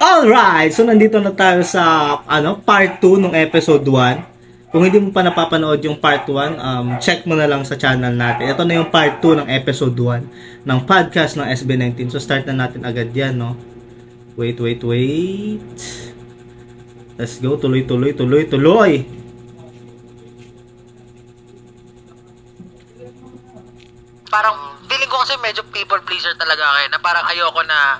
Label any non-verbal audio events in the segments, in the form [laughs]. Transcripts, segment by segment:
Alright, so nandito na tayo sa ano, part 2 ng episode 1. Kung hindi mo pa napapanood yung part 1, um, check mo na lang sa channel natin. Ito na yung part 2 ng episode 1 ng podcast ng SB19. So start na natin agad yan, no? Wait, wait, wait. Let's go, tuloy, tuloy, tuloy, tuloy. parang feeling ko kasi medyo people pleaser talaga kayo na parang ayoko na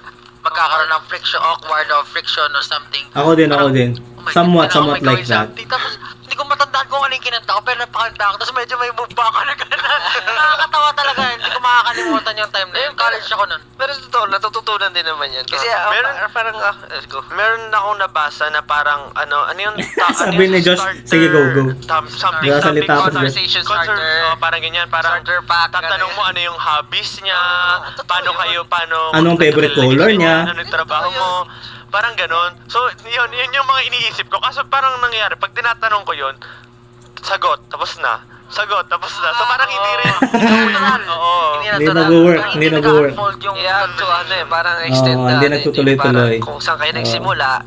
magkakaroon ng friction, awkward or friction or something. Ako din, ako din. oh Somewhat, God, oh somewhat my God, like that. something. Tapos, hindi ko matandaan kung ano yung kinanta ko, pero napakanta ako. Tapos medyo may move pa ako na gano'n. [laughs] Nakakatawa talaga. Hindi ko makakalimutan yung time na yun. College ako nun. Pero totoo, natututunan din naman yan. Kasi Ah, meron, parang- parang, ah, let's go. Meron akong nabasa na parang, ano, ano yung, ta- [laughs] Sabi ano ni Josh, starter, sige, go, go. Tam, something, ba something? Conversation Concert, starter. oh, parang ganyan, parang Starter pack. tatanong mo ano yung hobbies niya, totoo paano yun. kayo, paano... Anong favorite color niya? Ano yung trabaho mo. Parang ganon. So, yun, yun yung mga iniisip ko. Kaso parang nangyari, pag tinatanong ko yun, sagot, tapos na. Sagot, tapos na. So, parang hindi rin. Oo. [laughs] Hindi nag-work, hindi nag-work. yung Yeah, to ano eh, parang extend na. hindi ano, nagtutuloy-tuloy. Kung saan kayo nagsimula,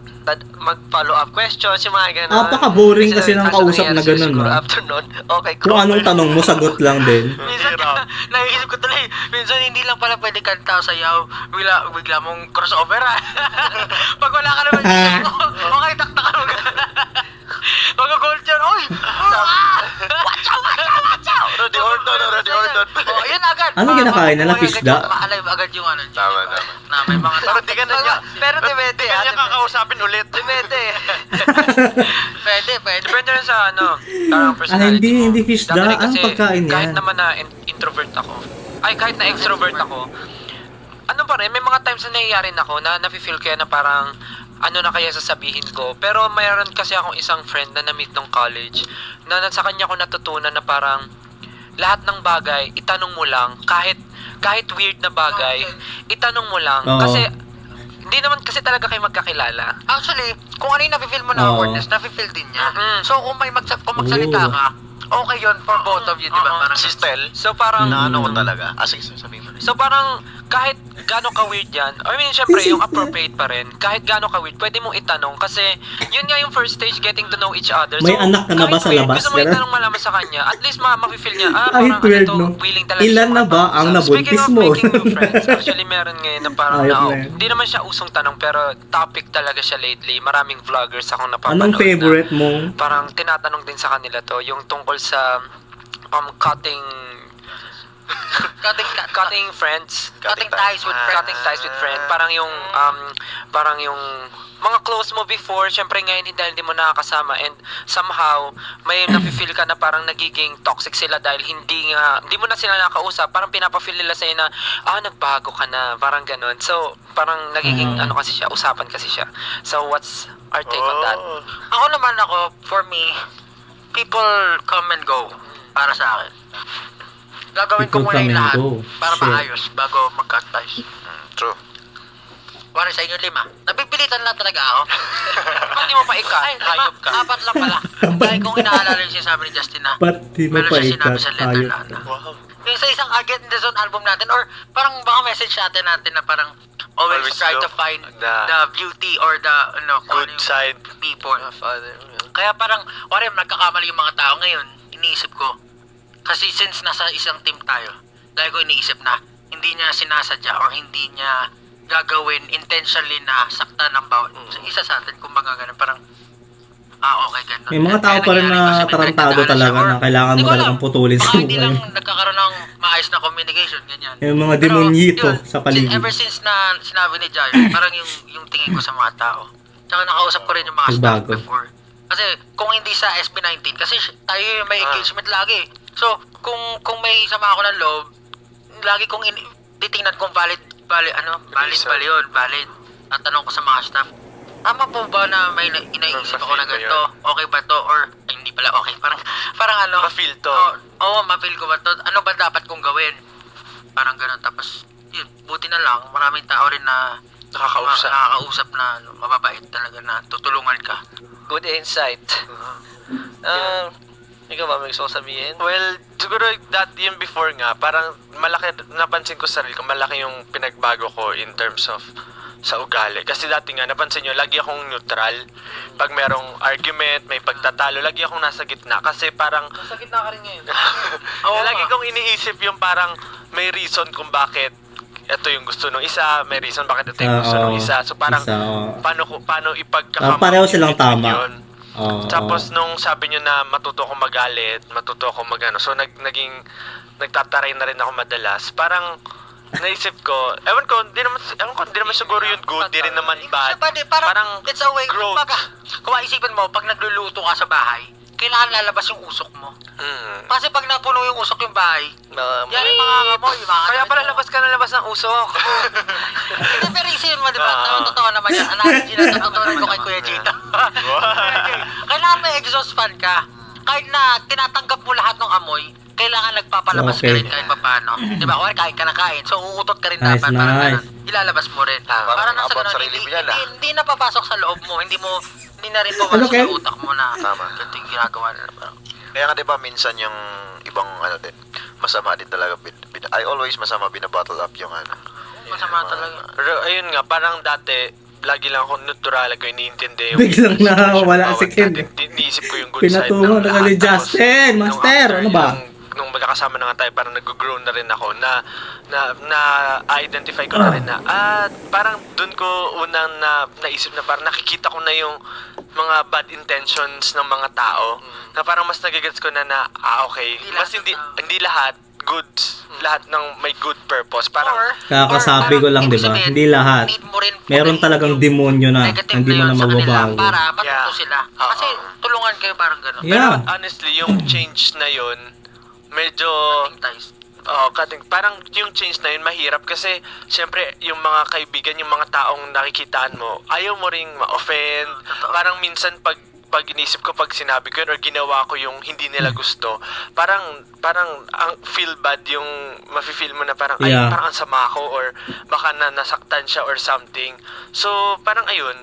mag-follow up questions, yung mga ganun. Napaka-boring kasi ng kausap na ganun, siguro no? After nun, okay, Kung anong tanong mo, sagot lang din. [laughs] Minsan, naisip ko tuloy, minsan hindi lang pala pwede kanta o sayaw, bigla, bigla mong crossover ah. [laughs] Pag wala ka naman, okay, taktak ka naman. Mag-gold yun, oy! Ah! Watch out, watch out, watch out! Rudy Orton, Rudy Orton. Oh, yun agad. Ano ginakain nila? Fish da? agad yung ano. Tama, tama. Na may mga [laughs] Pero di ka na niya. Pero depende, Di ka ah, niya kakausapin ulit. Depende. [laughs] Pwede, pwede. Depende rin sa ano, parang Ah, personality hindi, mo. hindi fish da. kasi, pagkain Kahit yan? naman na in- introvert ako, ay kahit na extrovert ako, ano pa rin, may mga times na nangyayari na ako na nafe-feel ko yan na parang ano na kaya sasabihin ko. Pero mayroon kasi akong isang friend na na-meet nung college na, sa kanya ko natutunan na parang lahat ng bagay, itanong mo lang. Kahit kahit weird na bagay, itanong mo lang. Oo. Kasi hindi naman kasi talaga kayo magkakilala. Actually, kung ano yung nafe-feel mo na Oo. awkwardness, nafe-feel din niya. Mm. So, kung may magsa- kung magsalita Oo. ka, okay yun for both of you, di ba? Parang Si Stel, So parang Mm. na ano ko talaga. Ah, sige, sabihin mo na. So parang kahit gaano ka-weird yan, I mean, syempre, yung [laughs] appropriate pa rin, kahit gaano ka-weird, pwede mong itanong kasi yun nga yung first stage, getting to know each other. May anak ka na ba sa weird, labas? Gusto mo itanong malaman sa kanya, at least ma ma-feel niya, ah, Kahit parang weird, ito, no? willing talaga Ilan na ba ang makapag-usap. nabuntis Speaking mo? of making new [laughs] friends, actually meron ngayon na parang na, na hindi naman siya usong tanong, pero topic talaga siya lately. Maraming vloggers akong napapanood Anong na favorite mong? parang tinatanong din sa kanila to, yung tungkol sa um, cutting cutting, cutting friends cutting ties with friends. cutting ties with friend parang yung um parang yung mga close mo before syempre ngayon hindi dahil hindi mo nakakasama and somehow may [coughs] nafe-feel ka na parang nagiging toxic sila dahil hindi nga hindi mo na sila nakakausap parang pinapa-feel nila sa'yo na ah nagbago ka na parang ganun so parang nagiging Mm. ano kasi siya usapan kasi siya so what's our take on that Oh. Ako naman ako, for me, people come and go para sa akin. Gagawin ko muna yung lahat go. para Shit. maayos bago mag-cut ties. Mm, True. Para sa inyo lima. Napipilitan lang talaga ako. Ba't di mo pa ikat? Ay, Hayop ka. apat lang pala. Dahil kung inaalala yung sinasabi ni Justin na Ba't di mo pa ikat? sa letter Ayos. na ano. Wow. Yung sa isang Agent in the Zone album natin or parang baka message natin natin na parang always, Always try to find the, the- beauty or the ano, Good ano side. people. Father. Kaya parang, whatever, nagkakamali yung mga tao ngayon, iniisip ko. Kasi since nasa isang team tayo, lagi ko iniisip na hindi niya sinasadya or hindi niya gagawin intentionally na sakta ng bawat isa sa atin, kumbaga ganun, parang ah, okay, ganun. May mga tao pa rin na tarantado talaga or na kailangan mo talagang putulin sa baka hindi buhay. lang nagkakaroon ng maayos na communication, ganyan. Yung mga Pero, demonyito yun, sa paligid. Ever since na sinabi ni Jai, parang yung, yung tingin ko sa mga tao. Tsaka nakausap ko rin yung mga staff before. Kasi kung hindi sa SB19, kasi tayo yung may Ah. engagement lagi. So, kung kung may sama ako ng loob, lagi kong in- titingnan kung valid, valid, ano, valid ba yun, valid. At tanong ko sa mga staff, tama po ba na may na- inaisip ako na Ma-feel ganito? Okay ba to? Or, ay, hindi pala okay. Parang, parang ano? Ma-feel to. Oo, oo, ma-feel ko ba to? Ano ba dapat kong gawin? Parang ganun. Tapos, yun, buti na lang, maraming tao rin na Nakakausap. ma- nakakausap na ano, mababait talaga na tutulungan ka. good insight Uh, ikaw ba may gusto kong sabihin well, siguro that yung before nga, parang malaki, napansin ko sa sarili ko, malaki yung pinagbago ko in terms of sa ugali. Kasi dati nga, napansin nyo, lagi akong neutral. Pag merong argument, may pagtatalo, lagi akong nasa gitna. Kasi parang, Nasa gitna ka rin ngayon. [laughs] Oo, lagi kong iniisip yung parang may reason kung bakit ito yung gusto ng isa, may reason bakit ito yung Ah, gusto ng oo. isa. So parang, Isa, oo. paano, ko- paano Ah, ipagkakamali pareho silang tama. yun. Oo. Tapos nung sabi nyo na matuto ako magalit, matuto ako magano. So nag naging nagtataray na rin ako madalas. Parang naisip ko, ewan ko, di naman ewan ko, di naman siguro yun good, di rin naman bad. Di, parang, it's a way, growth. kumbaga, kung maisipan mo, pag nagluluto ka sa bahay, kailangan lalabas yung usok mo. Mm. Kasi pag napuno yung usok yung bahay, Na- yan yung mga amoy, yung mga Kaya pala labas ka na labas ng usok. Hindi, pero isipin mo, di ba? Ah. Totoo, totoo naman yan. Analogy na natutunan ko kay Kuya Gita. [laughs] Kailangan may exhaust fan ka. Kahit na tinatanggap mo lahat ng amoy, kailangan nagpapalabas ka Okay. rin kahit paano. Di ba? Kung kain ka na kain, so uutot ka rin Nice, dapat. Nice. ganun. Ilalabas mo rin. Parang Para nasa ganun, sarili hindi, mo yan, hindi, ah. hindi napapasok sa loob mo. Hindi mo, hindi na rin Ano, pumasok Ken? sa utak mo na Tama. ganito yung ginagawa nila. Parang, Kaya nga 'di ba minsan yung ibang ano din, masama din talaga bin, bin, I always masama binabottle up yung ano. masama talaga. Pero ayun nga, parang dati, lagi lang ako neutral, lagi ko iniintindi yung Biglang nawala si bawat- Ken. Iniisip ko yung good side Pinatungo na lahat. ni Justin, Tapos, master, ano ba? Nung, nung magkakasama na nga tayo, parang nag-grow na rin ako na na na identify ko na rin na ah parang dun ko unang na naisip na parang nakikita ko na yung mga bad intentions ng mga tao na parang mas nagigets ko na na ah okay Hindi mas lahat hindi hindi lahat goods lahat ng may good purpose parang Or, Kakasabi or ko lang, di ba? Hindi lahat. Meron talagang demonyo na hindi mo na mababago. Para matuto Yeah. sila. Kasi tulungan kayo parang gano'n. Yeah. Pero honestly, yung [clears throat] change na yun, medyo... Ties. Oh, cutting. Parang yung change na yun mahirap kasi syempre yung mga kaibigan, yung mga taong nakikitaan mo, ayaw mo ring ma-offend. Parang minsan pag pag inisip ko pag sinabi ko yun or ginawa ko yung hindi nila gusto, parang parang ang feel bad yung mafe-feel mo na parang ay Yeah. parang ang sama ko or baka na nasaktan siya or something. So parang ayun,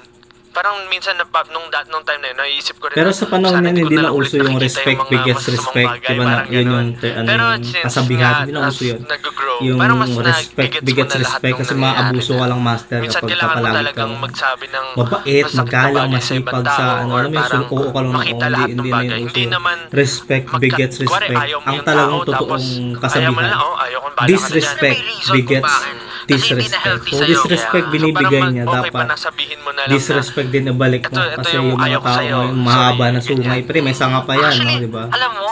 parang minsan na nung that nung time na yun, naiisip ko rin Pero sa panahon sana yan, ko hindi na uso yung respect mga begets respect. bagay, Di ba na, yun yung, ganun. te- ano, Pero yung kasabihan. na- Hindi na uso yun. Yung mas respect begets respect kasi maabuso ka lang master Minsan kapag kailangan mo talagang magsabi ng mabait, magalang, masipag sa ano, alam mo yung suko ka lang ng only, hindi na yung Hindi uso. naman Respect begets respect. Ang yung talagang totoong kasabihan. Disrespect begets disrespect. sa'yo. disrespect binibigay So, niya, dapat na sabihin mo na din ibalik mo Ito- ito kasi yung yung mga tao sa'yo. ngayon mahaba Sorry, na sungay pre may sanga pa yan no Actually, di ba alam mo,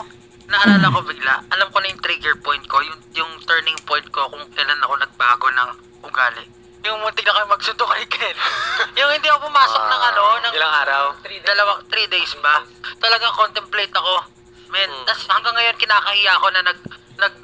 naalala ko bigla, alam ko na yung trigger point ko, yung, yung turning point ko kung kailan ako nagbago ng ugali. Yung muntik na kayo magsundo kay Ken. [laughs] yung hindi ako pumasok ng ano, ng Ilang araw? three, dalawang, three days ba? Talagang contemplate ako. Men, Hmm. tas hanggang ngayon kinakahiya ako na nag, nag,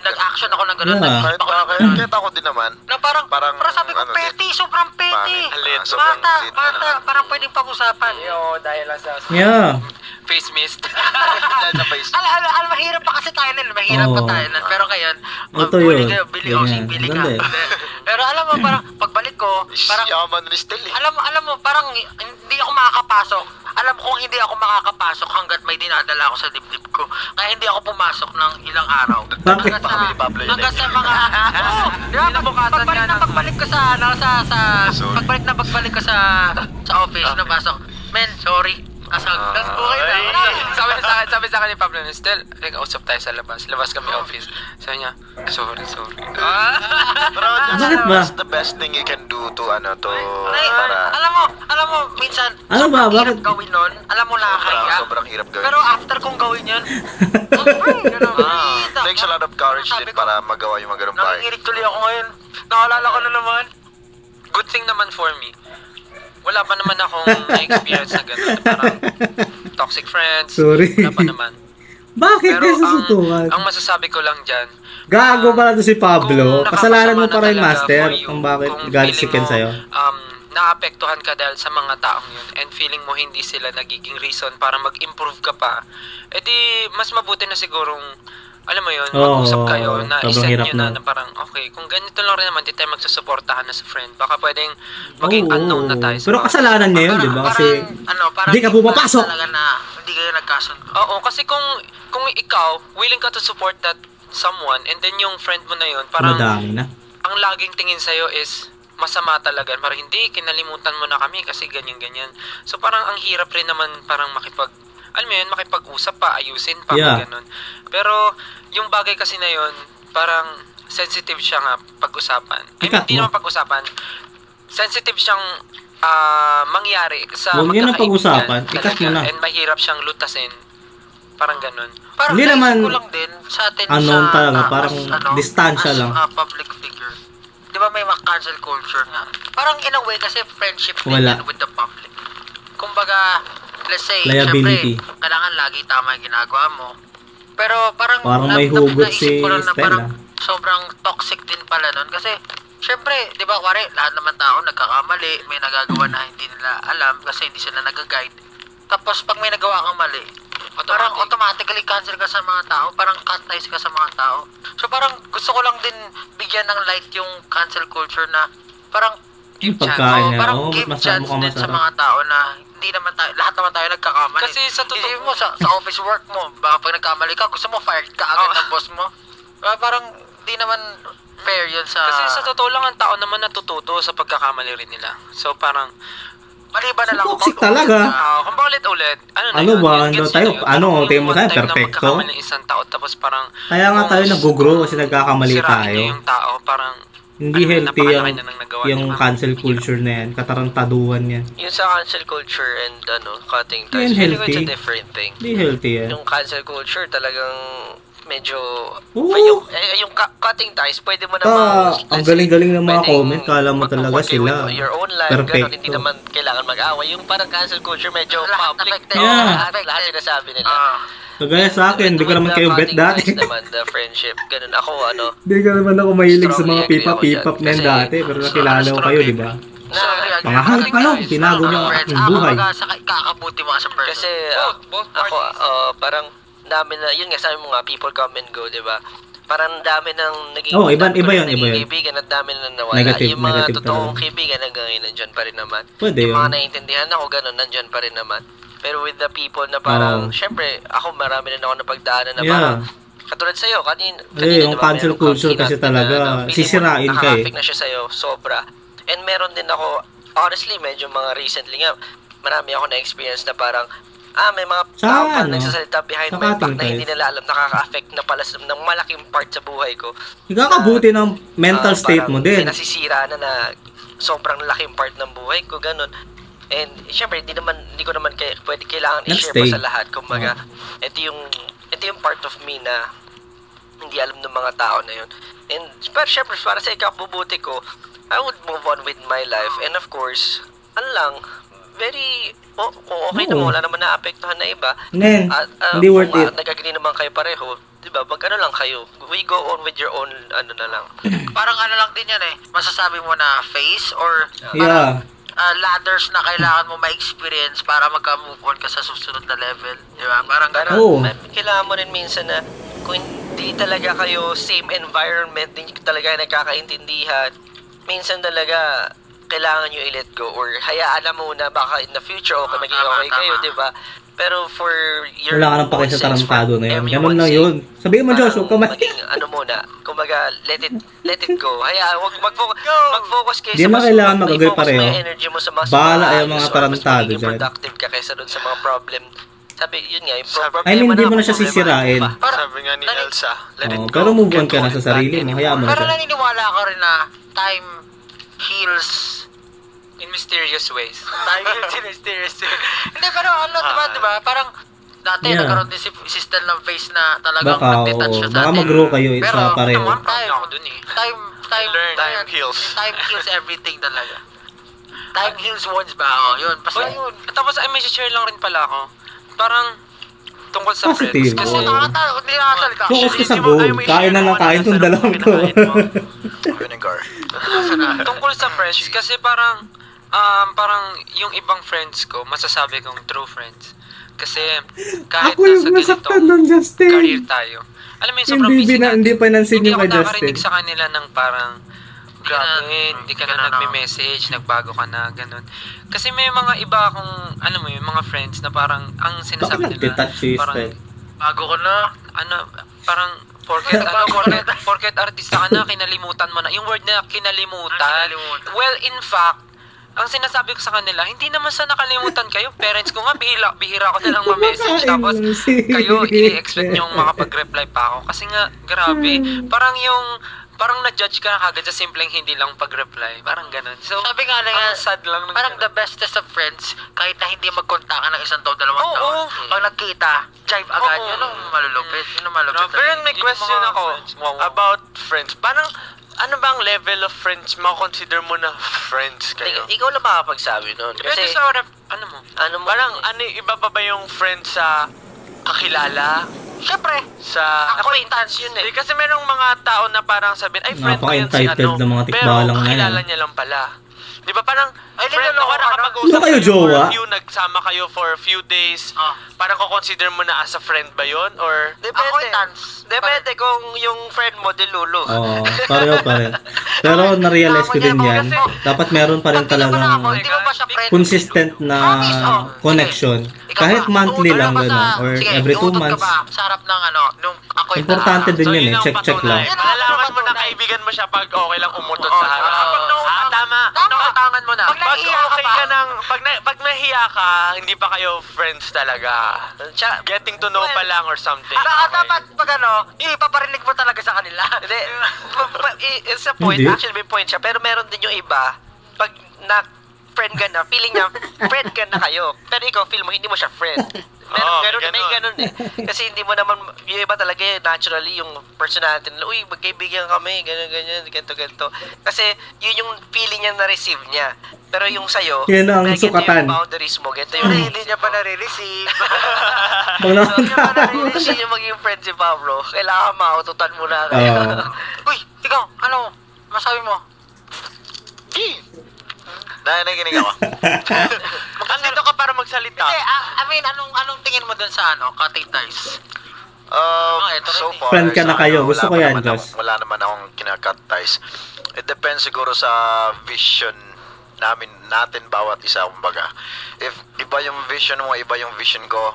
nag-action ako ng gano'n. Yeah. Kahit ako gano'n. kahit ako din naman. Na parang, Parang, parang sabi ko, ano, petty, sobrang petty. Pangit. Ah, Bata, bata, parang pwedeng pag-usapan. Yo, dahil lang sa yeah face mist. Dahil [laughs] sa face. Al, al, al, mahirap pa kasi tayo nun. Mahirap pa Oo. tayo nun. Pero ngayon, Ito bili yun. kayo, bili o Ganyan. bili ka. Ganda eh. Pero alam mo, parang pagbalik ko, parang, Yaman ni Stel eh. alam, alam mo, parang hindi ako makakapasok. Alam ko kung hindi ako makakapasok hanggat may dinadala ako sa dibdib ko. Kaya hindi ako pumasok ng ilang araw. [laughs] Bakit? Hanggat sa, Baka ni Pablo yun hanggat eh. sa mga, oo, di ba, pag, pagbalik na pagbalik ko sa, ano, sa, sa, Sorry. pagbalik na pagbalik ko sa, sa office, napasok, men, sorry. Asag, Ah, that's okay na. sabi sa akin, sabi sa akin ni Pablo, Still, nag-usap tayo sa labas. Labas kami office. Sabi niya, sorry, sorry. [laughs] Pero ba? that's the best thing you can do to ano to Ay, para alam mo, alam mo, minsan, Ano ba, sobrang hirap gawin nun. Alam mo, nakakaya. sobrang, sobrang hirap gawin. Pero after kong gawin yun, [laughs] okay, ganun. Ah, takes a lot of courage din ko, para magawa yung mga ganung bagay. Nanginginig tuloy ako ngayon. Naalala ko na naman. Good thing naman for me. Wala pa naman akong [laughs] na-experience na gano'n. Parang toxic friends. Sorry. Wala pa naman. bakit Pero ang, susutukan ang masasabi ko lang dyan, gago pala to si Pablo kasalanan mo nakakasama pa rin na talaga master you, kung bakit kung galit si Ken sa'yo Um, naapektuhan ka dahil sa mga taong yun and feeling mo hindi sila nagiging reason para mag-improve ka pa, edi mas mabuti na sigurong alam mo yun, Oo, mag-usap kayo na iset nyo na, nun. na parang, okay, kung ganito lang rin naman, di tayo magsusuportahan na sa friend. Baka pwedeng maging Oo, unknown na tayo. sa pero kasalanan niya yun di ba kasi parang, ano, parang hindi ka pumapasok. Talaga na, hindi kayo nagkasundo. Oo, kasi kung kung ikaw willing ka to support that someone and then yung friend mo na yun, parang madami na ang laging tingin sa'yo is masama talaga. Parang hindi, kinalimutan mo na kami kasi ganyan-ganyan. So parang ang hirap rin naman parang makipag, alam mo yun, makipag-usap pa, ayusin pa, Yeah. ganun. Pero yung bagay kasi na yun, parang sensitive siya nga pag-usapan. I mean, hindi mo. naman pag-usapan. Sensitive siyang ah, mangyari sa Huwag ang magkakaibigan pag-usapan. Ikat mo na. And mahirap siyang lutasin. Parang ganun. Parang Hindi naman lang din sa atin unknown sa, talaga, ah, parang as, distansya as, lang. ah, public figure. Di ba may cancel culture nga? Parang in a way kasi friendship Wala. with the public. Kumbaga, let's say, Liability. syempre, kailangan lagi tama yung ginagawa mo. Pero parang, Parang may hugot si ko lang na Stella. parang sobrang toxic din pala nun. Kasi, syempre, di ba, kuwari, lahat naman tao nagkakamali, may nagagawa na hindi nila alam kasi hindi sila nag-guide. Tapos, pag may nagawa kang mali, parang automatically cancel ka sa mga tao, parang cut ties ka sa mga tao. So, parang gusto ko lang din bigyan ng light yung cancel culture na parang Yung pagkain niya, parang oo, give chance din sa mga tao na hindi naman tayo, lahat naman tayo nagkakamali. Kasi sa totoo- Isipin mo, sa, sa office work mo, baka pag nagkamali ka, gusto mo fired ka agad Oo. ng boss mo. Ah, parang di naman fair yun sa... Kasi sa totoo lang, ang tao naman natututo sa pagkakamali rin nila. So parang, Maliban na lang Toxic kung- talaga. ah, kung paulit-ulit, ano na Ano yun, ba? yun, Ano tayo? yun. Ano, tingin mo yung tayo, perfecto? magkakamali ng isang tao, tapos parang, Kaya nga tayo nag-grow kasi nagkakamali tayo. yung tao, parang, Hindi ano, healthy yung, na ng nagawa yung niya. cancel culture na yan. Katarantaduhan yan. Yung sa cancel culture and ano, cutting ties, it's healthy. a different thing. Hindi healthy yan. Yung cancel culture talagang medyo Oo. yung, eh, yung ka- cutting ties pwede mo Ah, naman ang galing-galing ng mga comment. Kala mo talaga sila. your own life ganun, hindi naman kailangan mag-away yung parang cancel culture medyo Lahat public affected. Yeah. lahat, lahat sinasabi nila Ah. Kagaya sa akin, hindi ko naman kayo bet dati. naman, the friendship, ganun. Ako, ano, Hindi ka naman ako mahilig sa mga pipa-pipap na yan dati. Pero nakilala ko kayo, di ba? na, hanap kayo, tinago niyo ang Ah, buhay. kumbaga, sa kakabuti mo as a person. kasi, ah, ako, ah, parang, dami na, yun nga, sabi mo nga, people come and go, di ba? Parang dami ng naging, Oo, iba- iba yun, iba yun. kaibigan at dami na nawala. Negative, yung mga negative totoong talaga. kaibigan hanggang ngayon nandyan pa rin naman. Pwede yung yun. mga naiintindihan ako, ganun, nandyan pa rin naman. Pero with the people na parang, Oo. syempre, ako marami na ako napagdaanan na Yeah. parang, katulad sa'yo, kanin, Eh, yung diba, cancel culture kasi kinat na, talaga, ano, sisirain ka eh. na siya sa'yo, sobra. And meron din ako, honestly, medyo mga recently nga, marami ako na-experience na parang, ah, may mga Sa tao pa ano? nagsasalita behind Sa my back na hindi nila alam, nakaka-affect na pala sa, ng malaking part sa buhay ko. Ikakabuti ng mental Ah, state mo din. Nasisira na na sobrang laking part ng buhay ko, ganun. And syempre, hindi naman hindi ko naman kaya pwede kailangan Next i-share pa sa lahat. Kumbaga, ito yung ito yung part of me na hindi alam ng mga tao na yun. And pero syempre, para sa ikabubuti ko, I would move on with my life. And of course, ano lang, very, oh, kung okay Oo. naman, wala naman naapektuhan na iba. Nen, At, ah, hindi worth kung, it. ah, nag-agree naman kayo pareho, di ba? Mag ano lang kayo. We go on with your own, ano na lang. [clears throat] parang ano lang din yan eh. Masasabi mo na face or Yeah. ah, ladders na kailangan mo ma-experience para magka-move on ka sa susunod na level. Di ba? Parang Parang Oo. may- kailangan mo rin minsan na kung hindi talaga kayo same environment, hindi talaga nagkakaintindihan, minsan talaga kailangan nyo i-let go or hayaan na muna baka in the future okay, Ah, maging okay kayo, di ba? Pero for your Wala ka nang pake sa tarantado na yun. Ganun sake, yun. Sabihin mo, Josh, huwag ka maging ano muna, kumbaga, let it let it go. Hayaan, wag mag-focus, mag-focus kayo Di sa mo mas, kailangan mag- mag-agree i-focus mo pareho. yung energy mo sa mas Bahala yung mga tarantado dyan. productive ka kaysa dun sa mga problem. Sabi, yun nga, yung Sabi- problema I mean, hindi mo na siya sisirain. pa. Parang- Sabi nga ni Elsa, let it Oo, go. pero move on ka na sa sarili mo. Hayaan mo na Pero siya. naniniwala ko rin na time heals in mysterious ways. time heals in mysterious way. [laughs] Hindi, pero ano, di ba, di ba? Parang dati Yeah. nagkaroon din si, si Stel ng face na talagang Baka, nag-detach siya sa Baka atin. mag-grow kayo Pero, sa pareho. naman, Proud time, ako dun eh. time, time, Learn. Time ayan, heals. Time heals everything talaga. [laughs] Time heals wounds ba? Oh, yun. Basta Uy, yun. Tapos ay may share lang rin pala ako. Parang tungkol sa Positive. friends. Kasi Oo, nakakatawa. Hindi nakasalita. Focus ka sa goal. Kain na lang kain nasa tong loob dalawang ng to. [laughs] Vinegar. tungkol sa friends kasi parang um, parang yung ibang friends ko masasabi kong true friends kasi kahit Ako yung nasa nasaktan ganitong nun, Justin. career tayo alam mo yung sobrang Hindi, busy natin hindi pinansin hindi yung ako kay Justin. nakarinig sa kanila ng parang grabe, na- hindi ka hindi na na- nagme-message, nagbago ka na, ganun. Kasi may mga iba akong, ano mo yung mga friends na parang, ang Bakit sinasabi nila, parang? Bago ko na. ano, parang Porket ano, porket, porket artista ka na, kinalimutan mo na. Yung word na kinalimutan. Kinalimutan. Well, in fact, ang sinasabi ko sa kanila, hindi naman sa nakalimutan kayo. Parents ko nga, bihira, bihira ko na lang ma-message. Tapos, kayo, i-expect yung makapag-reply pa ako. Kasi nga, grabe. Parang yung, parang na-judge ka na kagad sa simpleng hindi lang pag-reply. Parang ganun. So, Sabi nga lang, ang sad lang. ng parang ganun. the bestest of friends, kahit na hindi magkontakan ng isang taon, dalawang Oo. taon, pag nagkita, jive agad, Oo. yun ang malulupit. Yun ang malulupit. Pero may question ako friends, wow, wow. about friends. Parang, ano bang level of friends makonsider mo na friends kayo? Ik- ikaw lang makakapagsabi nun. Kasi, sa rep, ano mo? ano mo, Parang, ano, iba pa ba yung friends sa kakilala? Siyempre, Sa... acquaintance yun eh. Hindi, kasi merong mga tao na parang sabihin, ay, friend ko yan si Napaka-entitled ano. ng mga pero tikbalang kakilala yan. niya lang pala. Di ba parang, Ay, friend niloloko na? nakapag-usap Ano kayo, for jowa? a few, nagsama kayo for a few days. Ah. Parang ko-consider mo na as a friend ba yon Or, Depende. acquaintance. Depende kung yung friend mo dilulo. Oo, pareho pa rin. Pero na-realize ko din yan. Dapat meron pa rin talagang hindi mo ba siya friend? consistent na Promise, oh. connection. Kahit monthly lang gano'n. Or Sige, every two months. ba sa harap ng ano, nung acquaintance? Importante din so yun eh. ang Check-check patunay. lang. Malalaman mo na patunay. kaibigan mo siya pag okay lang umutot sa harap. ah, tama. Tama. Nautangan mo na. Pag Pag nahihiya ka okay ka ng, pag, na, pag nahiya ka, hindi pa kayo friends talaga. Getting to know pa lang or something. Baka Okay. dapat pag ano, ipaparinig mo talaga sa kanila. [laughs] Hindi. [laughs] it's a point. Hindi. Actually, may point siya. Pero meron din yung iba. Pag na friend ka na, feeling niya, friend ka na kayo. Pero ikaw, feel mo, hindi mo siya friend. Meron, Oo, meron, may may ganun. ganun eh. Kasi hindi mo naman, yung iba talaga eh, naturally, yung personality nila, uy, magkaibigan kami, ganyan, ganyan, ganito, ganito. Kasi, yun yung feeling niya na-receive niya. Pero yung sa'yo, Yan ang ganito sukatan. yung boundaries mo, ganito yung Hindi, hindi niya pa nare-receive. So, yung nakita parang hindi niya maging friend si Pablo, kailangan maututan mo na. Oo. [laughs] Uy, ikaw, ano, masabi mo? Na, nakikinig ako. [laughs] Andito ka para magsalita. Hindi, ah, I mean, anong, anong tingin mo dun sa ano, cutting ties? Um, ito so rin far, Friend ka na sa kayo. Gusto ko pa yan, naman Josh. akong- Wala naman akong kinakat ties. It depends siguro sa vision namin natin bawat isa kumbaga. If iba yung vision mo, iba yung vision ko,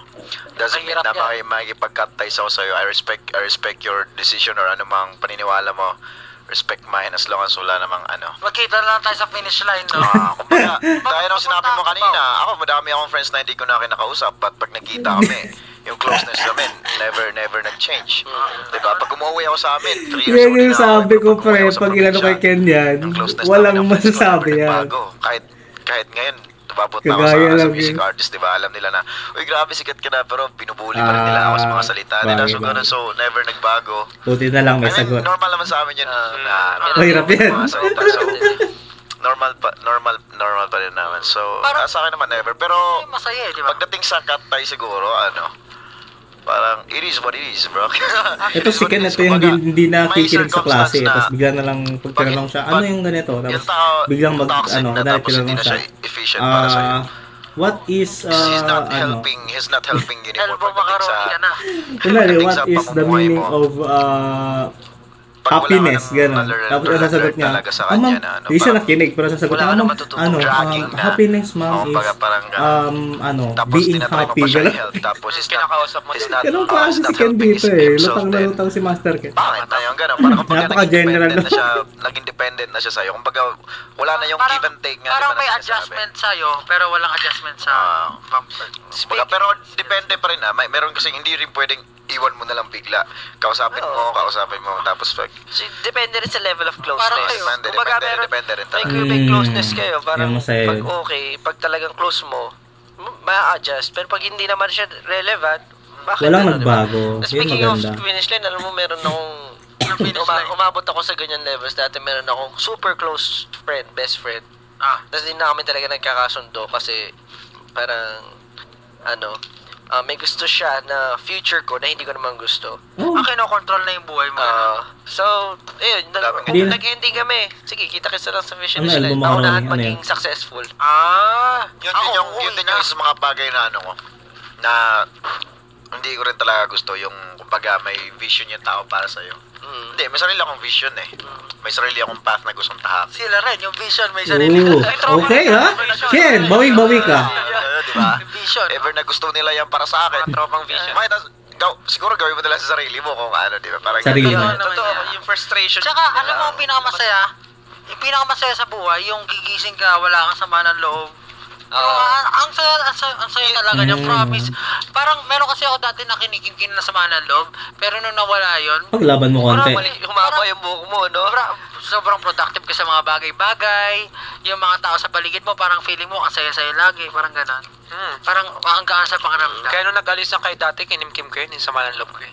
doesn't mean Mahirap na yan. maki, makikipag-cut ties ako sa'yo. I respect I respect your decision or anumang paniniwala mo. Respect mine as long as wala namang ano. Magkita lang tayo sa finish line, no? Ah, kumbaga, [laughs] gaya sinabi mo kanina, ako madami akong friends na hindi ko na kinakausap, but pag nagkita kami, [laughs] yung closeness namin, never, never nag-change. Diba? Pag umuwi ako sa amin, 3 years old yung na ako, sabi ko, pag pre, ako sa pag inano kay Ken yan, walang masasabi yan. nagbago. Kahit, kahit ngayon, tumabot na ako Kagaya sa, as a lang music artist, diba? Alam nila na, uy, grabe, sikat ka na, pero binubuli pa rin nila ako sa mga Ah, salita nila. So, ganun, so, never nagbago. Buti na lang may sagot. normal naman sa amin yun. na, Mahirap yan. mga salita. So, [laughs] normal pa, normal, normal pa rin naman. So, Parang- ah, sa akin naman never. Pero, Ay, Masaya eh, di ba? pagdating sa cut tayo siguro, ano, parang, it is what it is, bro. [laughs] Ito si Ken, ito yung hindi, hindi na kikinig sa klase. Tapos bigla na lang pag tinanong siya, ano yung ganito? Tapos yung tao, biglang mag, toxic ano, na tapos hindi tinanong na siya, efficient para sa'yo. ah, what is, he's uh, not ano, helping, he's not helping anymore pagdating sa, na. kunwari, what is the meaning of, uh, happiness, gano'n. Tapos learn nasasagot niya, sa ah, ma'am, na ano, hindi siya nakinig, pero sasagot niya, ano, ah, na. happiness, ma'am, is, um, ano, tapos being happy, pa gano'n. tapos [laughs] not, Kinakausap mo not, Ganun oh, he's si Ken dito eh. Lutang na lutang si Master Ken. Bakit na yung gano'n? Parang kumbaga [laughs] Napaka-general, na siya, naging dependent na siya sa'yo. Kumbaga, wala na yung give and take nga. Parang may adjustment sa'yo, pero walang adjustment sa Ah. bumper. Kumbaga, pero depende pa rin ah. May, meron kasi hindi rin pwedeng iwan mo na lang bigla. Kausapin mo, Oo. kausapin mo. Tapos pag, So, depende rin sa level of Parang closeness. kayo. depende, Kumbaga, depende, meron- depende rin May, talaga. may Mm. closeness kayo. Parang Yung masaya pag yun. okay, pag talagang close mo, m- ma-adjust. Pero pag hindi naman siya relevant, bakit Walang ano, diba? nagbago. Yun Speaking of maganda. finish line, alam mo, meron akong uma- umabot ako sa ganyan levels. Dati meron akong super close friend, best friend. Ah. Tapos hindi na kami talaga nagkakasundo kasi parang ano, ah, may gusto siya na future ko na hindi ko naman gusto. Oh, Ang kinokontrol na yung buhay mo. Ah, so, ayun, nag- nag-ending kami. Sige, kita kita lang sa vision Ano, nila. Ako ano maging yan? successful. ah, yun din yung, yun din yung isa sa mga bagay na ano ko, na hindi ko rin talaga gusto yung kumbaga may vision yung tao para sa'yo. Mm. Hindi, may sarili akong vision eh. May sarili akong path na gustong tahak. Sila rin, yung vision, may sarili. Ooh, [laughs] okay ha? Ken, bawing-bawi ka. Uh, di ba? Vision. Ever na gusto nila yan para sa akin. Tropang vision. As, gaw, siguro gawin mo na lang sa sarili mo kung ano, di ba? Parang Sarili Yun, mo. ganun. totoo, yung frustration. Tsaka, alam mo, ang pinakamasaya, yung pinakamasaya sa buhay, yung gigising ka, wala kang sama ng loob. Ah, ang saya, ang saya, ang saya talaga niya, Mm. promise. Parang, meron kasi ako dati na kinikimkim na sama ng loob, pero nung nawala yun, Paglaban mo konti. Mali, humaba yung buhok mo, no? Sobra, sobrang productive ka sa mga bagay-bagay. Yung mga tao sa paligid mo, parang feeling mo, ang saya-saya lagi. Parang ganon. Hmm. Parang ang gaan sa pakiramdam. Kaya nung nag-alisan kayo dati, kinimkim ko yun, yung sama ng loob ko eh.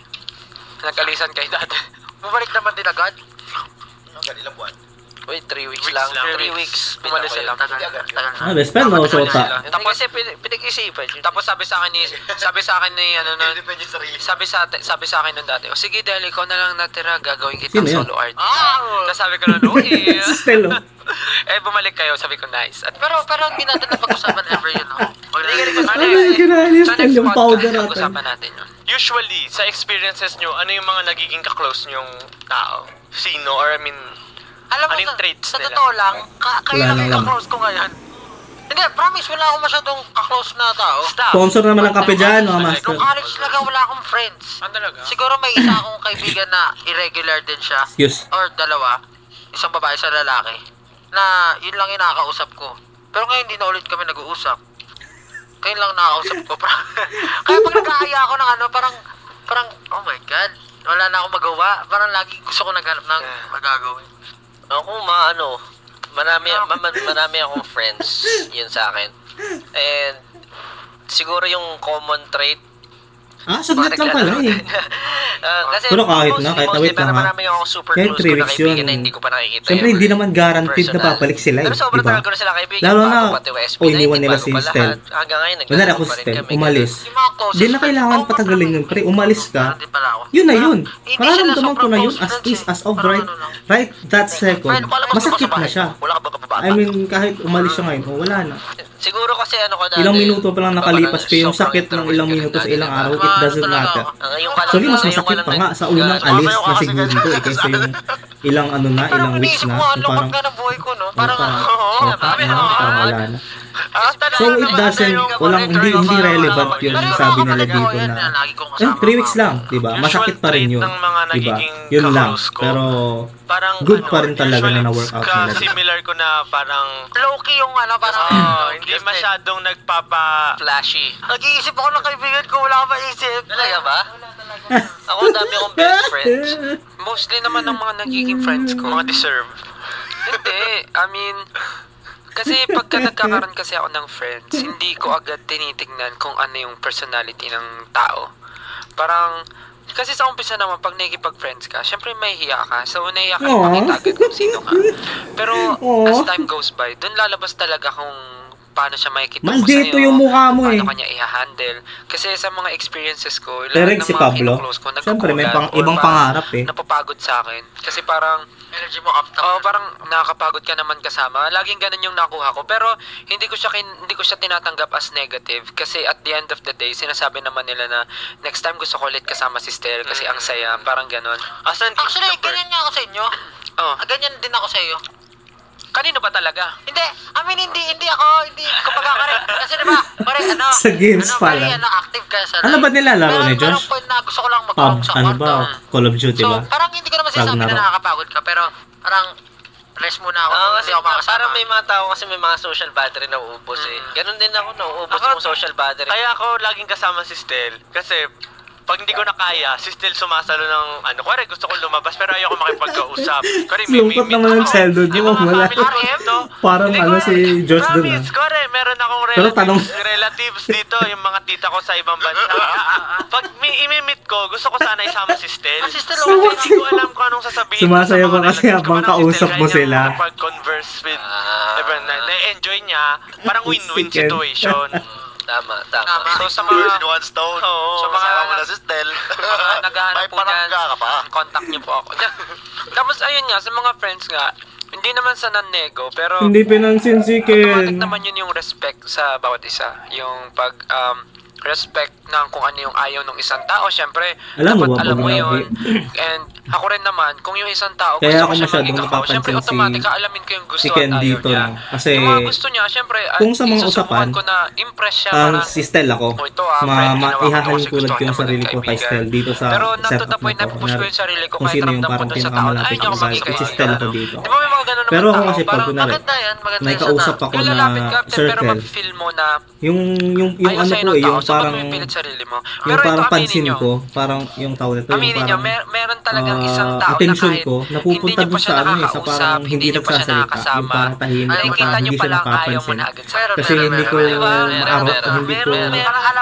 Nag-alisan kayo dati. [laughs] Bumalik naman din agad. Hanggang ilang buwan. Wait, three weeks, Weeks lang. lang. Three Weeks. weeks. Bumalis sila. Ah, best friend mo, Tapos Sota. Tapos kasi pin- pinag-isipan tapos sabi sa akin ni, [laughs] sabi sa akin ni, ano nun, Depende sa sarili. sabi sa, sabi sa akin nun dati, o sige dahil ikaw na lang natira, gagawin yan? solo art. Ah! Tapos sabi ko nun, [laughs] uy, Stelo. eh bumalik kayo, sabi ko nice. At Pero, pero hindi natin napag-usapan ever yun. No? Kinali, sa Stelo, next yung powder natin. pag-usapan natin yun. Usually, sa experiences nyo, ano yung mga nagiging kaklose nyong tao? Sino? Or I mean, Alam mo, Ano yung sa, traits sa nila? totoo lang, ka, kayo Wala lang yung kaklose ko ngayon. Hindi, promise, wala akong masyadong kaklose na tao. Sponsor naman ang kape dyan, mga master. Nung college talaga, wala akong friends. Ah, talaga? Siguro may isa akong kaibigan na irregular din siya. Excuse. Or dalawa. Isang babae sa lalaki. Na yun lang yung nakakausap ko. Pero ngayon hindi na ulit kami nag-uusap. Kayo lang nakakausap ko. Parang- [laughs] Kaya pag nag-aaya ako ng ano, parang, parang, oh my God, wala na akong magawa. Parang lagi gusto ko naghanap ng magagawin. Ako, maano, marami, ma- ma- marami akong friends, [laughs] yun sa akin. And, siguro yung common trait, Ah, saglit lang pala eh. [laughs] Ah, kasi Pero kahit na, kahit awit pero lang, ha? marami akong super Kahit close three ko na weeks kaibigan yun. na hindi ko pa nakikita. Siyempre, hindi naman guaranteed na papalik sila eh. Pero sobrang Diba? tagal ko na sila kaibigan. Lalo na, o iniwan 19, nila si Stel. Hanggang ngayon, Wala naglalaro ako pa rin Stel, kami. umalis. Di na kailangan patagalin yun, pre. Umalis ka. Yun na yun. Mararamdaman ko na yun as is, eh. as of Parang right, ano right that second. Masakit sa na siya. I mean, kahit umalis siya ngayon, wala na. Siguro kasi ano ko dati. Ilang minuto pa lang nakalipas, pa yung sakit ng ilang minuto sa ilang araw, it doesn't matter. Yung kalang- Actually, mas masakit pa nga sa unang alis na segundo eh, kaysa yung ilang ano na, ilang weeks na. ko, ang Yung lungkot parang, nga ng buhay ko, no? Parang, parang, ano, oh, oo, parang, oo. parang wala na. Ah, So it doesn't, walang, hindi, hindi relevant yun sabi nila dito na, eh, kasama. 3 weeks lang, di ba? Masakit pa rin yun. Di ba? Yun lang. Pero, parang Good ano, pa rin talaga na na-work out ka- nila. Similar ko na parang Low-key yung ano, parang... oh, [laughs] hindi masyadong nagpapa Flashy. Nag-iisip ako ng kaibigan ko, wala akong maisip. Talaga ba? [laughs] Ako, dami akong best friends. Mostly naman ng mga nagiging friends ko. mga deserve. Hindi. I mean, kasi pagka [laughs] nagkakaroon kasi ako ng friends, hindi ko agad tinitignan kung ano yung personality ng tao. Parang, kasi sa umpisa naman, pag nakikipag-friends ka, syempre may hiya ka. So, nahiya ka Aw. ipakita agad kung sino ka. Pero, Aw. as time goes by, dun lalabas talaga kung paano siya makikita Maldito yung mukha mo eh. Paano kanya i-handle. Kasi sa mga experiences ko, lahat ng si mga Pablo, ko, syempre may nagkukulan pang, or ibang parang pangarap eh. napapagod sa akin. Kasi parang, Energy mo up Oo, parang nakakapagod ka naman kasama. Laging ganun yung nakuha ko. Pero hindi ko siya kin, hindi ko siya tinatanggap as negative kasi at the end of the day, sinasabi naman nila na next time gusto ko ulit kasama si Stel kasi ang saya, parang ganun. Asan Actually, ganyan nga ako sa inyo. [clears throat] Oh, Ah, ganyan din ako sa iyo. Kanino ba talaga? Hindi, I mean, hindi, hindi ako, hindi, kapag ako rin, kasi diba, pare, [laughs] ano, Sa games ano, pala. Very, ano, active ka sa Ano ba nilalaro Meron- ni Josh? Merong point na gusto ko lang magkulong sa ano ba? Call of Duty So, ba? parang hindi ko naman sinasabi na nakakapagod ka, pero parang, rest muna ako, Oo, kasi kasi ako makasama. parang may mga tao kasi may mga social battery na uubos eh. Ganun din ako, nauubos Ako- yung social battery. Kaya ako laging kasama si Stel kasi pag hindi ko na kaya, si Stel sumasalo ng ano, kuwari gusto ko lumabas pero ayoko makipagkausap. Kuwari Lungkot naman ng childhood mo, mga wala. Parang ano si Josh dun, Promise, ah. kuwari, meron akong Pero relatives, tanong- relatives dito, yung mga tita ko sa ibang bansa. [laughs] pag may imimit ko, gusto ko sana isama si Stel. Ah, si Stel, So, okay. hindi ko alam kung anong sasabihin. Sumasayaw ko kasi habang kausap mo sila. niya makapag-converse with Ah. everyone. Na- Na-enjoy niya. Parang win-win situation. [laughs] Tama, tama. Tama. So, sa Two birds mga... in one stone. Oo. So, Sa mga- kasama mo na si Stel. Mga naghahanap po dyan, ka pa. contact niyo po ako. Tapos ayun nga, sa mga friends nga, hindi naman sa non-nego, pero Hindi pinansin si automatic Ken. naman yun yung respect sa bawat isa. Yung pag um, respect ng kung ano yung ayaw ng isang tao, syempre, Alam mo dapat ba, alam mo yun. And ako rin naman, kung yung isang tao Kaya gusto ko ako siya maging ako, napapansin syempre si- automatic alamin ko yung gusto si at ayaw dito, niya. no? Kasi yung mga gusto niya, syempre, ah, kung sa mga usapan, ko na impress siya ang para- si Stel ako, Oh, ito, ah, ma, friend, ma, ginawa ko ko lang yung ko sarili ko kay. Stel dito sa Pero point na na to. push ko yung sarili ko kung kahit yung ramdam ko parang dun sa tao. pinakamalapit Ay, ko ako which is Stel ako dito. Di ba may mga ganun Pero naman ako tao? kasi pag Parang kunwari, Maganda yan, maganda may yan sa kausap tao. ako yung na pero circle, mo yung, yung, yung ayaw ano ko eh, yung tao, parang, mo ipilit sarili mo? yung Pero ito, parang aminin pansin nyo, ko, parang yung tawag nito, yung Aminin nyo, mer- meron talagang ah, isang tao attention na kahit ko, napupunta hindi pa sa ano eh, sa parang hindi niyo pa siya nagsasalita, yung nakakasama, parang tahimik, ay, kita hindi pa siya lang ayaw mo na agad sa Meron, Kasi hindi ko Meron, hindi ko,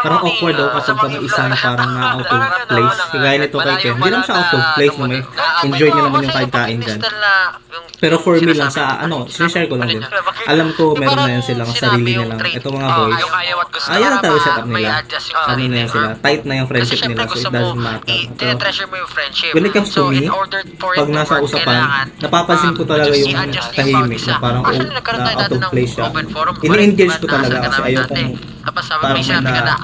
parang awkward daw ah, kapag sa mga may isa na vlog, parang na [laughs] out of ano, place. parang, Kagaya nito kay Ken. Hindi naman siya out of place no, may enjoy niya naman yung kain-kain dyan. Pero for me lang sa ano, sinishare ko lang din. Alam ko meron na yan silang sarili nilang, ito mga boys, yung ayaw at gusto. Ayaw setup nila. Adjust yung ano sarili, na sila, tight na yung Kasi friendship syempre nila so gusto it mo, doesn't matter. i- tinetreasure mo yung friendship. when it comes to so, me, in order for it pag nasa work, usapan, napapansin ko um, talaga yung tahimik na parang oh, na out of place siya. Ini-engage ko talaga kasi ayaw kong parang may na-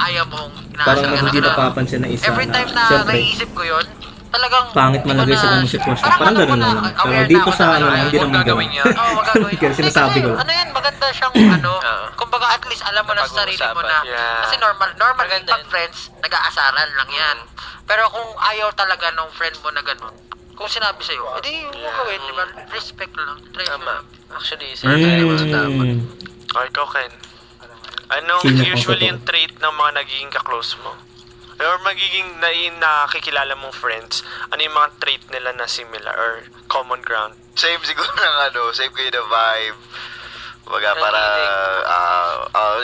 parang hindi napapansin na isa Every na time na naiisip ko yun, talagang pangit man di ko lagay sa kong sitwasyon. Parang ko ganun na, lang. Pero dito sa ano, hindi mo naman gagawin. Oo, [laughs] magagawin. Kaya sinasabi ko. Ano yan, maganda siyang ano, Oo. kumbaga at least alam mo na sa sarili mo na, Yeah. kasi normal, normal pag friends, nag-aasaran lang yan. Pero kung ayaw talaga nung friend mo na ganun, kung sinabi sa'yo, edi yung mo gawin, di ba? Respect lang. Treasure Tama. Actually, sa tama. Mm. Okay, ikaw, Ken. Anong usually yung trait ng mga nagiging kaklose mo? Or magiging na, nakikilala mong friends, ano yung mga trait nila na similar or common ground? Same siguro ng ano, same kayo na vibe. Baga, para, ah, ah,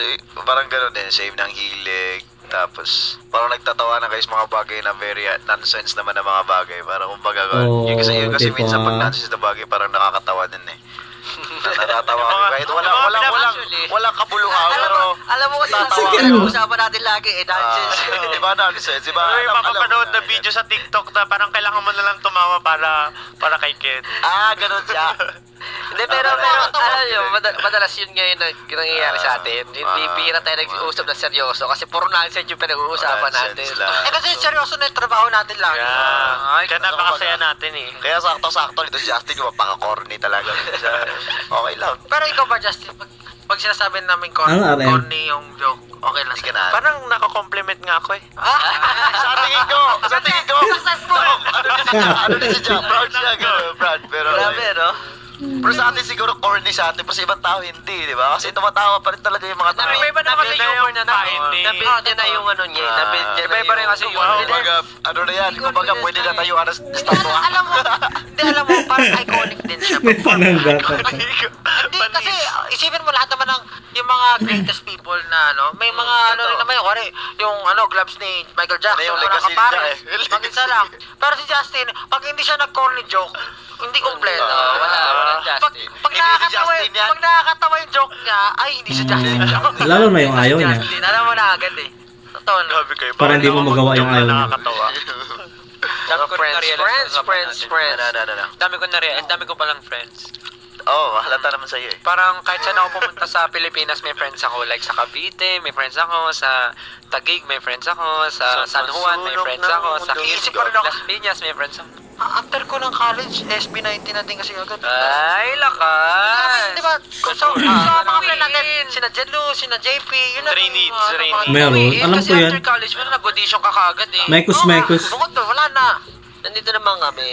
parang gano'n din, same ng hilig. Tapos, parang nagtatawa na kayo sa mga bagay na very ah, nonsense naman na mga bagay. Parang kumbaga, Oo, yun kasi, yun kasi diba? minsan pag nonsense na bagay, parang nakakatawa din eh. Natatawa kami. Mga- Kahit wala, wala, wala, actually. wala kabuluhan, alam pero... alam mo, Tatawa kasi kayo. pinag-uusapan natin lagi eh, nonsense. Ah, [laughs] di ba nonsense? Di ba? Mo mapapanood na video sa TikTok na parang kailangan mo na lang tumawa para para kay Ken? Ah, ganun siya. [laughs] Hindi, pero, Ah, pero, nakakatawa. alam nyo, mad- madalas yun ngayon na nangyayari sa atin. Hindi Ah, bihira tayo nag-uusap na seryoso kasi puro nonsense yung pinag-uusapan natin. Eh kasi seryoso na yung trabaho natin lang. Yeah. Ay, Kaya napakasaya natin eh. Kaya sakto-sakto nito si Justin, yung mapaka-corny talaga. [laughs] okay lang. Pero ikaw ba, Justin, pag, pag sinasabi namin corny, Ano, corny yung joke, okay lang sa'yo. na. Parang naka-compliment nga ako eh. Ah! [laughs] sa tingin ko, sa tingin ko, Successful! ano na siya, ano na proud siya, gano'n, proud, pero, Grabe, no? Pero sa atin siguro corny sa atin, pero sa ibang tao hindi, di ba? Kasi tumatawa pa rin talaga yung mga tao. Iba-iba na kasi Nabuild na humor yung na kain na, ni- na-build niya na yung ano niya, Ah. na-build niya na Iba-iba rin kasi yung- Wow, kumbaga, ano na yan, kumbaga pwede na tayo ano, statwa. alam mo, hindi alam mo, parang iconic din siya. May pananggapan. Hindi, kasi isipin mo lahat naman ng yung mga greatest people na ano, may mga ano rin naman yung, kuwari, yung ano, gloves ni Michael Jackson, Ano yung mga legacy kapares, eh. mag-isa lang. Pero si Justin, pag hindi siya nag-corny joke, hindi kompleto. Ah, wala, wala Justin. Pag, pag Hindi si nakakatawa, Justin yan. pag nakakatawa yung joke niya, ay, hindi si Justin. [laughs] Mm. Lalo na yung ayaw niya. Justin, alam mo na agad eh. Totoo na. Grabe kayo. Para hindi mo magawa yung na ayaw niya. Nakakatawa. [laughs] Dami ko rin Friends, friends, friends, friends. Ano, ano, ano. Dami ko na-realize, dami ko palang friends. Oo, oh, halata naman sa'yo eh. Parang kahit saan ako pumunta sa Pilipinas, may friends ako. Like sa Cavite, may friends ako. Sa Taguig, may friends ako. Sa Sa San Juan, may friends ako. Sa rin ako. Las Piñas, may friends ako. Ah, After ko ng college, SB19 na din kasi agad. Ay, lakas! Di ba? So, so, mga friend natin, sina Jelu, sina JP, yun na Trainee, trainee. Meron. Alam kasi ko yan. after college mo, nag-audition ka kagad eh. Nga, Mekos. Bukod doon, wala na. Nandito naman kami.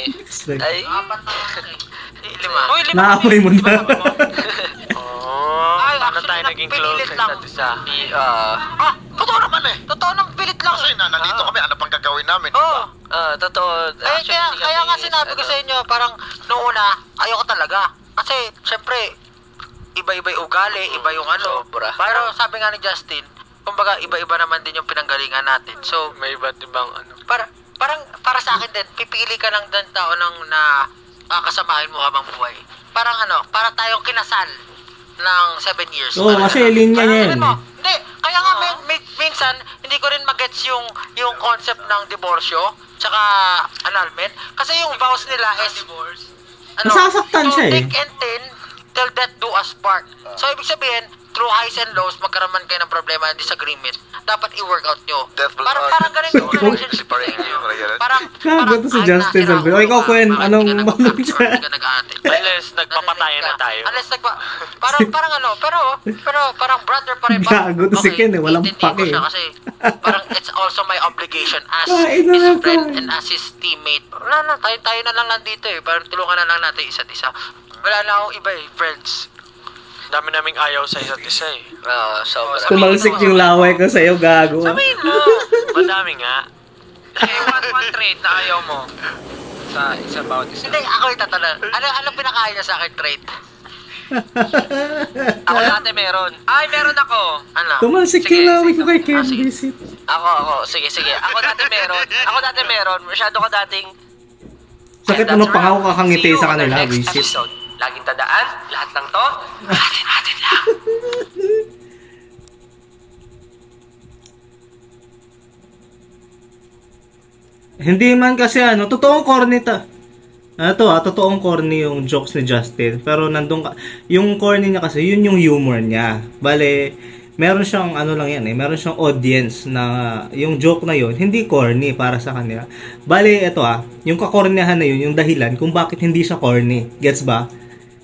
Ay, Eh, lima. Uy, lima Naamoy mo na. [laughs] Ay, paano actually, tayo naging close sa isa't isa? Ah, Ah, totoo naman eh. totoo nang pilit lang. Kasi na, nandito kami, ano pang gagawin namin? Oo. diba? Ah, totoo. Kaya, kaya, kaya nga sinabi ko sa inyo, parang noong una, ayoko talaga. Kasi, syempre, iba-iba yung ugali, iba yung ano. Sobra. Pero sabi nga ni Justin, kumbaga iba-iba naman din yung pinanggalingan natin. So, May iba't ibang ano. para parang para sa akin din, pipili ka lang din tao ng na kakasamahin mo habang buhay. Parang ano, para tayong kinasal ng 7 years. Oo, Parang kasi ganun. linya niya yan ganun mo. eh. Hindi, kaya nga min, min- minsan hindi ko rin magets yung yung concept ng diborsyo tsaka annulment kasi yung vows nila is divorce. Nasasaktan siya eh. Thick and thin till death do us part. So ibig sabihin, through highs and lows, magkaroon man kayo ng problema and disagreement. Dapat i-workout nyo. Parang, parang ganun yung relationship separate you, ninyo. parang. Parang, to si Justin Salvador. O, ikaw, Gwen, anong balong siya? [laughs] Unless nagpapatayan na tayo. Unless nagpa... Parang, parang ano, pero, pero parang brother pa rin. Gago to si Ken eh, walang pake. siya Kasi parang it's also my obligation as his friend and as his teammate. Wala na, tayo, tayo na lang lang dito eh. Parang tulungan na lang natin isa't isa. Wala na akong iba eh, friends. Dami naming ayaw sa isa't isa eh. Oo, sobra. Tumalsik yung laway ko sa'yo, gago. Sabihin mo. Madami nga. Eh, one, one trait na ayaw mo. Sa isa bawat isa. Hindi, ako yung tatanong. Ano, ano pinakain niya sa akin trait? [laughs] Ako dati meron. Ay, meron ako. Ano? Tumalsik yung laway ko kay Ah, Ken. Visit. Ako, ako. Sige, sige. Ako dati meron. Ako dati meron. Masyado ka dating... Sakit ano pa ako kakangiti sa kanila, visit. episode. Laging tandaan, lahat ng to, atin atin lang. [laughs] Hindi man kasi ano, totoong corny ta. Ano to ah, totoong corny yung jokes ni Justin. Pero nandun ka, yung corny niya kasi, yun yung humor niya. Bale, meron siyang ano lang yan eh, meron siyang audience na yung joke na yun, hindi corny para sa kanila. Bale, ito ah, yung kakornihan na yun, yung dahilan kung bakit hindi siya corny. Gets ba?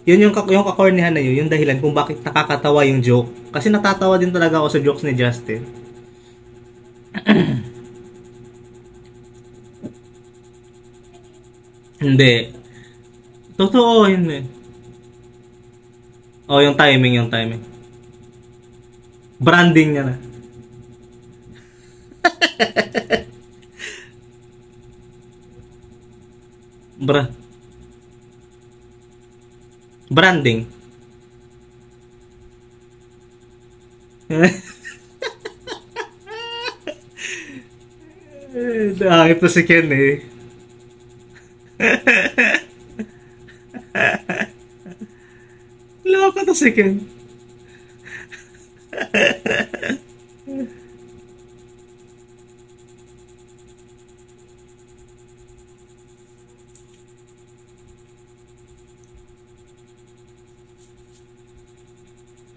Yun yung, yung kakornihan na yun, yung dahilan kung bakit nakakatawa yung joke. Kasi natatawa din talaga ako sa jokes ni Justin. [clears throat] Hindi. Totoo, hindi. Oh, yung timing, yung timing. Branding niya na. [laughs] Bra. Branding. Nakakit na si Ken eh. Loko to si Ken.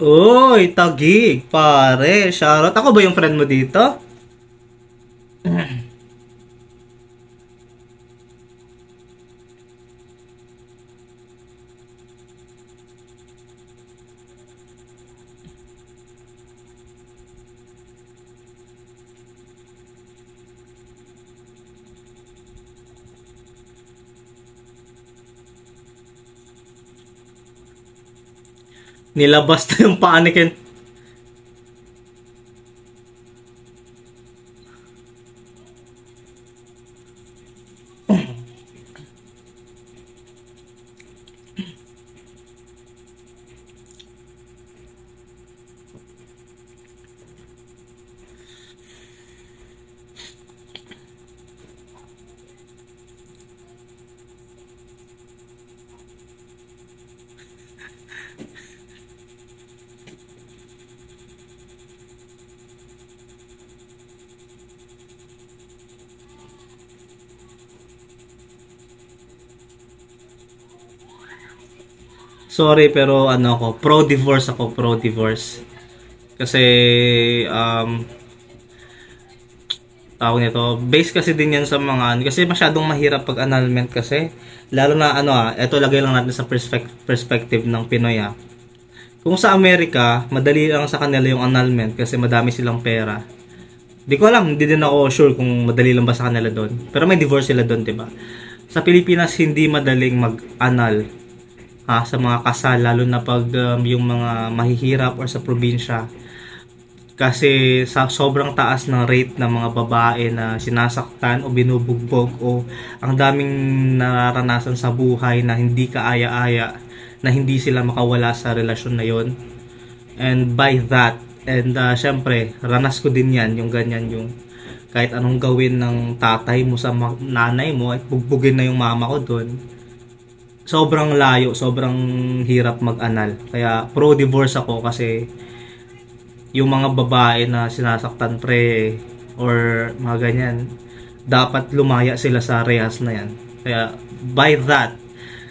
Uy, tagig, pare. Shoutout. Ako ba yung friend mo dito? Nilabas na yung paa ni Ken. Sorry pero ano ako, pro divorce ako, pro divorce. Kasi um tawag nito, base kasi din yan sa mga ano, kasi masyadong mahirap pag annulment kasi lalo na ano ah, eto lagay lang natin sa perspective, perspective ng Pinoy ah. Kung sa Amerika, madali lang sa kanila yung annulment kasi madami silang pera. Di ko alam, hindi din ako sure kung madali lang ba sa kanila doon. Pero may divorce sila doon, 'di ba? Sa Pilipinas hindi madaling mag-annul ha, sa mga kasal lalo na pag um, yung mga mahihirap or sa probinsya. Kasi sa sobrang taas ng rate ng mga babae na sinasaktan o binubugbog o ang daming nararanasan sa buhay na hindi kaaya-aya na hindi sila makawala sa relasyon na yon and by that and uh, syempre ranas ko din yan yung ganyan yung kahit anong gawin ng tatay mo sa nanay mo at bugbugin na yung mama ko doon sobrang layo, sobrang hirap mag-anal. Kaya pro-divorce ako kasi yung mga babae na sinasaktan pre or mga ganyan, dapat lumaya sila sa rehas na yan. Kaya by that,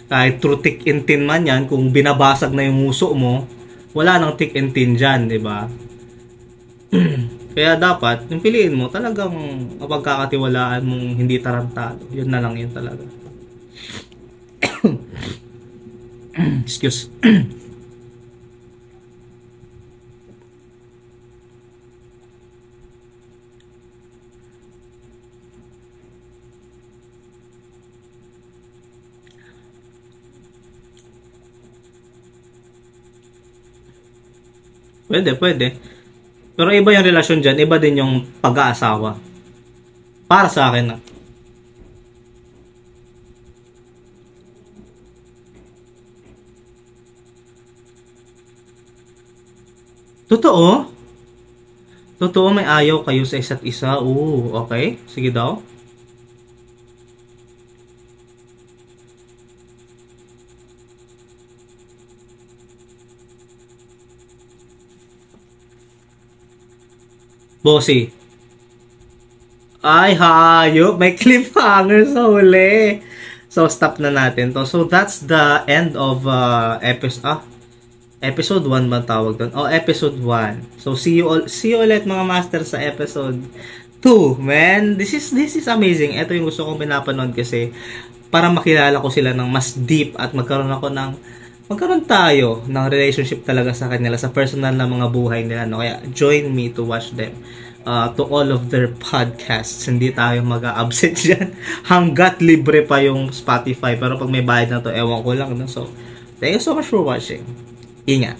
kahit through thick and thin man yan, kung binabasag na yung muso mo, wala nang thick and thin dyan, di ba? [clears throat] Kaya dapat, yung piliin mo, talagang mapagkakatiwalaan mong hindi tarantado. Yun na lang yun talaga. [coughs] Excuse. [coughs] Pwede, pwede. Pero iba yung relasyon dyan, iba din yung pag-aasawa. Para sa akin Totoo? Totoo may ayaw kayo sa isa't isa? Oo, okay. Sige daw. Bossy. Ay, hayop. May [laughs] cliffhanger sa huli. So, stop na natin to. So, that's the end of uh, episode, ah, episode 1 ba tawag doon? Oh, episode 1. So, see you, all, see you ulit mga master sa episode 2. Man, this is, this is amazing. Ito yung gusto kong pinapanood kasi para makilala ko sila ng mas deep at magkaroon ako ng magkaroon tayo ng relationship talaga sa kanila sa personal na mga buhay nila no kaya join me to watch them uh, to all of their podcasts hindi tayo mag-absent [laughs] diyan hanggat libre pa yung Spotify pero pag may bayad na to ewan ko lang no so thank you so much for watching ingat